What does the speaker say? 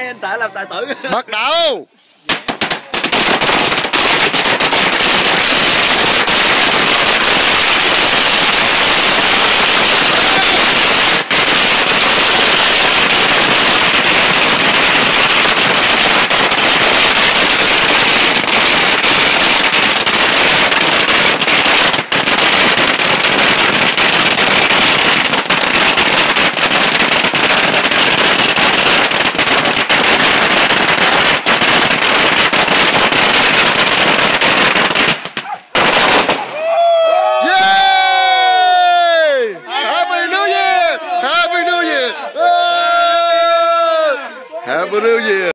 nay anh tại làm tài tử. Bắt đầu! Have a new year.